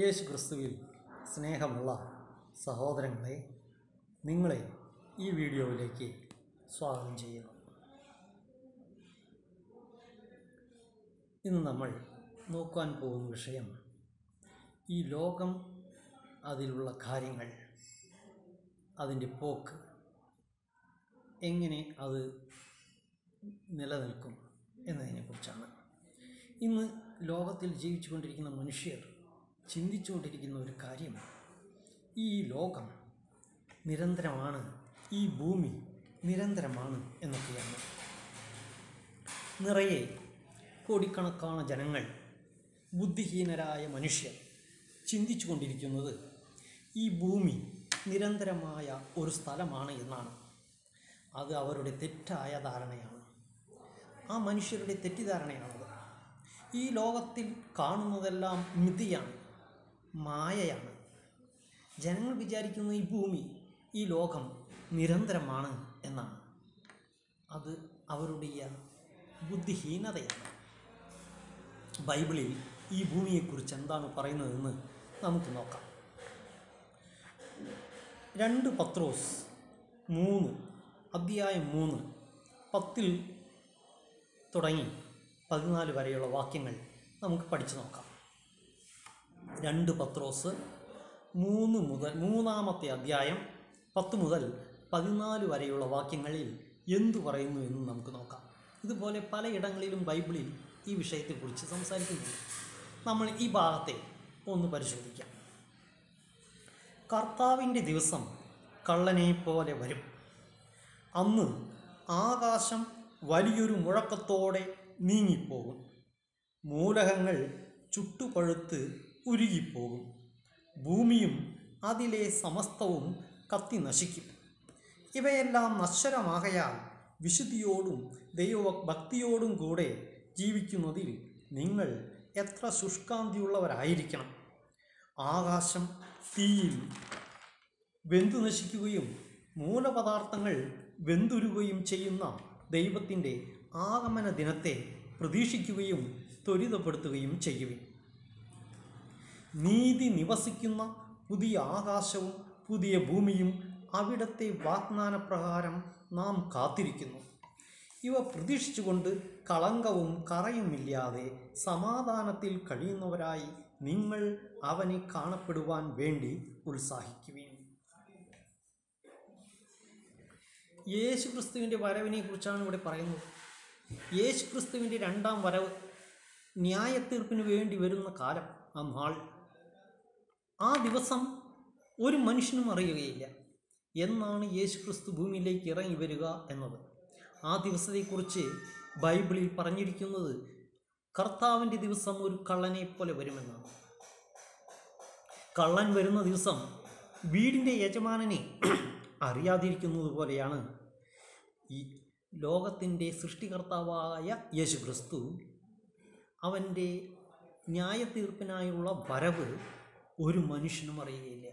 യേശു ക്രിസ്തുവിൽ സ്നേഹമുള്ള സഹോദരങ്ങളെ നിങ്ങളെ ഈ വീഡിയോയിലേക്ക് സ്വാഗതം ചെയ്യുന്നു. ഇന്ന് നമ്മൾ നോക്കാൻ പോകുന്ന വിഷയം ഈ ലോകം അതിലുള്ള കാര്യങ്ങൾ അതിന്റെ പോക്ക് എങ്ങനെ അത് നിലനിൽക്കും എന്നതിനെക്കുറിച്ചാണ്. ഇന്ന് ലോകത്തിൽ ജീവിച്ചുകൊണ്ടിരിക്കുന്ന മനുഷ്യർ ചിന്തിച്ചുകൊണ്ടിരിക്കുന്ന ഒരു കാര്യം. ഈ ലോകം നിരന്തരമാണ് ഈ ഭൂമി നിരന്തരമാണ് എന്നൊക്കെയാണ്. നിറയെ കോടിക്കണക്കാണ് ജനങ്ങൾ ബുദ്ധിഹീനരായ മനുഷ്യർ ചിന്തിച്ചു കൊണ്ടിരിക്കുന്നത് ഈ ഭൂമി നിരന്തരമായ ഒരു സ്ഥലമാണ് എന്നാണ്. അത് അവരുടെ തെറ്റായ ധാരണയാണ്. ആ മനുഷ്യരുടെ തെറ്റിദ്ധാരണയാണത്. ഈ ലോകത്തിൽ കാണുന്നതെല്ലാം മിഥിയാണ് മായയാണ്. ജനങ്ങൾ വിചാരിക്കുന്ന ഈ ഭൂമി ഈ ലോകം നിരന്തരമാണ് എന്നാണ്. അത് അവരുടെ ബുദ്ധിഹീനതയാണ്. ബൈബിളിൽ ഈ ഭൂമിയെക്കുറിച്ച് എന്താണ് പറയുന്നതെന്ന് നമുക്ക് നോക്കാം. രണ്ട് പത്രോസ് മൂന്ന് അധ്യായം മൂന്ന് പത്തിൽ തുടങ്ങി പതിനാല് വരെയുള്ള വാക്യങ്ങൾ നമുക്ക് പഠിച്ചു നോക്കാം. രണ്ട് പത്രോസ് മൂന്ന് മുതൽ മൂന്നാമത്തെ അധ്യായം പത്ത് മുതൽ പതിനാല് വരെയുള്ള വാക്യങ്ങളിൽ എന്തു പറയുന്നു എന്ന് നമുക്ക് നോക്കാം. ഇതുപോലെ പലയിടങ്ങളിലും ബൈബിളിൽ ഈ വിഷയത്തെക്കുറിച്ച് സംസാരിക്കുന്നുണ്ട്. നമ്മൾ ഈ ഭാഗത്തെ ഒന്ന് പരിശോധിക്കാം. കർത്താവിന്റെ ദിവസം കള്ളനെ പോലെ വരും. അന്ന് ആകാശം വലിയൊരു മുഴക്കത്തോടെ നീങ്ങിപ്പോകും. മൂലകങ്ങൾ ചുട്ടുപഴുത്ത് ഉരുകിപ്പോകും. ഭൂമിയും അതിലെ സമസ്തവും കത്തി നശിക്കും. ഇവയെല്ലാം നശ്വരമാകയാൽ വിശുദ്ധിയോടും ദൈവ ഭക്തിയോടും കൂടെ ജീവിക്കുന്നതിൽ നിങ്ങൾ എത്ര ശുഷ്കാന്തിയുള്ളവരായിരിക്കണം. ആകാശം തീയിൽ വെന്തു നശിക്കുകയും മൂലപദാർത്ഥങ്ങൾ വെന്തുരുകയും ചെയ്യുന്ന ദൈവത്തിന്റെ ആഗമന ദിനത്തെ പ്രതീക്ഷിക്കുകയും ത്വരിതപ്പെടുത്തുകയും ചെയ്യുവിൻ. നീതി നിവസിക്കുന്ന പുതിയ ആകാശവും പുതിയ ഭൂമിയും അവിടത്തെ വാഗ്ദാനപ്രകാരം നാം കാത്തിരിക്കുന്നു. ഇവ പ്രതീക്ഷിച്ചുകൊണ്ട് കളങ്കവും കറയുമില്ലാതെ സമാധാനത്തിൽ കഴിയുന്നവരായി നിങ്ങൾ അവനെ കാണപ്പെടുവാൻ വേണ്ടി ഉത്സാഹിക്കുകയും യേശു ക്രിസ്തുവിന്റെ വരവിനെ കുറിച്ചാണ് ഇവിടെ പറയുന്നത്. യേശു ക്രിസ്തുവിന്റെ രണ്ടാം വരവ് ന്യായത്തീർപ്പിന് വേണ്ടി വരുന്ന കാലം. ആ നാൾ ആ ദിവസം ഒരു മനുഷ്യനും അറിയുകയില്ല. എന്നാണ് യേശു ക്രിസ്തു ഭൂമിയിലേക്ക് ഇറങ്ങി വരിക എന്നത്. ആ ദിവസത്തെക്കുറിച്ച് ബൈബിളിൽ പറഞ്ഞിരിക്കുന്നത് കർത്താവിന്റെ ദിവസം ഒരു കള്ളനെ പോലെ വരുമെന്നാണ്. കള്ളൻ വരുന്ന ദിവസം വീടിന്റെ യജമാനനെ അറിയാതിരിക്കുന്നത് പോലെയാണ് ഈ ലോകത്തിന്റെ സൃഷ്ടികർത്താവായ യേശു ക്രിസ്തു അവന്റെ ന്യായത്തീർപ്പിനായുള്ള വരവ് ഒരു മനുഷ്യനും അറിയുകയില്ല.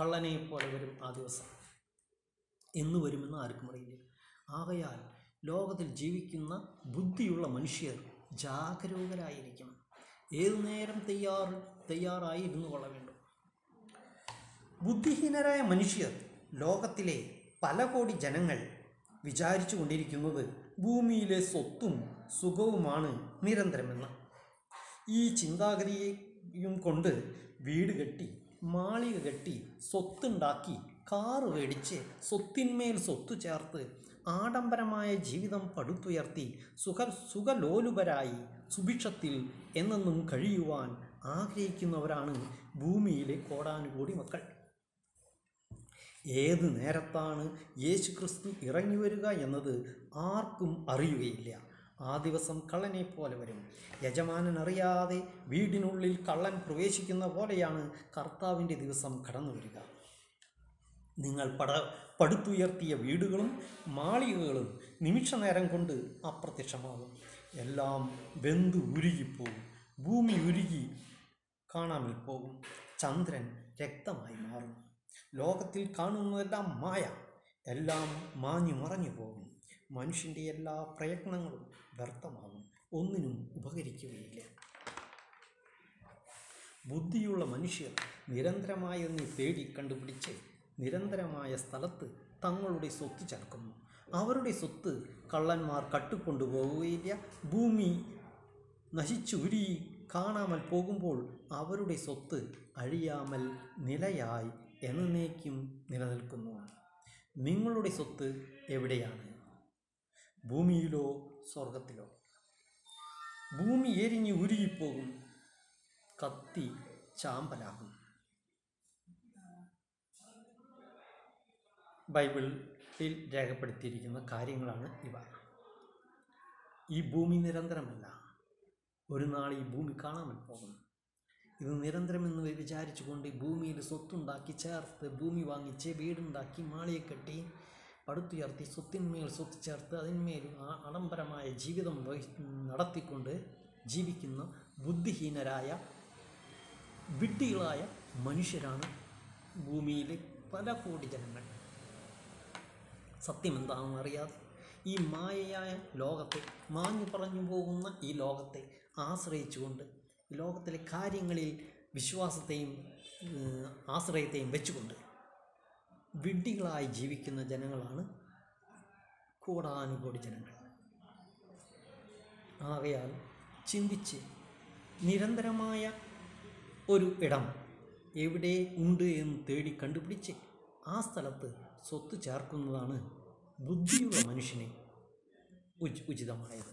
കള്ളനെ പോലെ വരും ആ ദിവസം. എന്ന് വരുമെന്ന് ആർക്കും അറിയില്ല. ആകയാൽ ലോകത്തിൽ ജീവിക്കുന്ന ബുദ്ധിയുള്ള മനുഷ്യർ ജാഗരൂകരായിരിക്കണം ഏതു നേരം തയ്യാർ തയ്യാറായി ഇരുന്നു കൊള്ള വേണ്ടു. ബുദ്ധിഹീനരായ മനുഷ്യർ ലോകത്തിലെ പല കോടി ജനങ്ങൾ വിചാരിച്ചു കൊണ്ടിരിക്കുന്നത് ഭൂമിയിലെ സ്വത്തും സുഖവുമാണ് നിരന്തരമെന്ന്. ഈ ചിന്താഗതിയും കൊണ്ട് വീട് കെട്ടി മാളിക കെട്ടി സ്വത്തുണ്ടാക്കി കാറ് മേടിച്ച് സ്വത്തിന്മേൽ സ്വത്ത് ചേർത്ത് ആഡംബരമായ ജീവിതം പടുത്തുയർത്തി സുഖ സുഖലോലുപരായി സുഭിക്ഷത്തിൽ എന്നെന്നും കഴിയുവാൻ ആഗ്രഹിക്കുന്നവരാണ് ഭൂമിയിലെ കോടാനുകൂടി മക്കൾ. ഏത് നേരത്താണ് യേശുക്രിസ്തു ഇറങ്ങി വരിക എന്നത് ആർക്കും അറിയുകയില്ല. ആ ദിവസം കള്ളനെ പോലെ വരും. യജമാനൻ അറിയാതെ വീടിനുള്ളിൽ കള്ളൻ പ്രവേശിക്കുന്ന പോലെയാണ് കർത്താവിന്റെ ദിവസം കടന്നു വരിക. നിങ്ങൾ പട പടുത്തുയർത്തിയ വീടുകളും മാളികകളും നിമിഷനേരം കൊണ്ട് അപ്രത്യക്ഷമാകും. എല്ലാം വെന്തു ഉരുകിപ്പോകും ഭൂമി ഉരുകി കാണാമിൽ പോകും. ചന്ദ്രൻ രക്തമായി മാറും. ലോകത്തിൽ കാണുന്നതെല്ലാം മായ. എല്ലാം മാഞ്ഞു മറഞ്ഞു പോകും. മനുഷ്യന്റെ എല്ലാ പ്രയത്നങ്ങളും വ്യർത്ഥമാകും. ഒന്നിനും ഉപകരിക്കുകയില്ല. ബുദ്ധിയുള്ള മനുഷ്യർ നിരന്തരമായ അതിനെ തേടി കണ്ടുപിടിച്ച് നിരന്തരമായ സ്ഥലത്ത് തങ്ങളുടെ സ്വത്ത് ചേർക്കുന്നു. അവരുടെ സ്വത്ത് കള്ളന്മാർ കട്ടുകൊണ്ടുപോവുകയില്ല. ഭൂമി നശിച്ചുരി കാണാമൽ പോകുമ്പോൾ അവരുടെ സ്വത്ത് അഴിയാമൽ നിലയായി എന്നേക്കും നിലനിൽക്കുന്നു. നിങ്ങളുടെ സ്വത്ത് എവിടെയാണ്? ഭൂമിയിലോ സ്വർഗത്തിലോ ഭൂമി എരിഞ്ഞ് ഉരുകിപ്പോകും കത്തി ചാമ്പലാകും. ബൈബിളിൽ രേഖപ്പെടുത്തിയിരിക്കുന്ന കാര്യങ്ങളാണ് ഇവ. ഈ ഭൂമി നിരന്തരമല്ല. ഒരു നാൾ ഈ ഭൂമി കാണാമൽ പോകും ഇത് നിരന്തരമെന്ന് വിചാരിച്ചുകൊണ്ട് ഭൂമിയിൽ സ്വത്തുണ്ടാക്കി ചേർത്ത് ഭൂമി വാങ്ങിച്ച് വീടുണ്ടാക്കി മാളിയെ കെട്ടി പടുത്തുയർത്തി സ്വത്തിന്മേൽ സ്വത്ത് ചേർത്ത് അതിന്മേൽ ആഡംബരമായ ജീവിതം നടത്തിക്കൊണ്ട് ജീവിക്കുന്ന ബുദ്ധിഹീനരായ വിഡ്ഢികളായ മനുഷ്യരാണ് ഭൂമിയിലെ പല കോടി ജനങ്ങൾ. സത്യം എന്താണെന്ന് അറിയാതെ ഈ മായയായ ലോകത്തെ മാഞ്ഞു പറഞ്ഞു പോകുന്ന ഈ ലോകത്തെ ആശ്രയിച്ചുകൊണ്ട് ലോകത്തിലെ കാര്യങ്ങളിൽ വിശ്വാസത്തെയും ആശ്രയത്തെയും വെച്ചുകൊണ്ട് വിഡ്ഢികളായി ജീവിക്കുന്ന ജനങ്ങളാണ് കോടാനുകോടി ജനങ്ങൾ. ആകയാൽ ചിന്തിച്ച് നിരന്തരമായ ഒരു ഇടം എവിടെ ഉണ്ട് എന്ന് തേടി കണ്ടുപിടിച്ച് ആ സ്ഥലത്ത് സ്വത്ത് ചേർക്കുന്നതാണ് ബുദ്ധിയുള്ള മനുഷ്യന് ഉച് ഉചിതമായത്.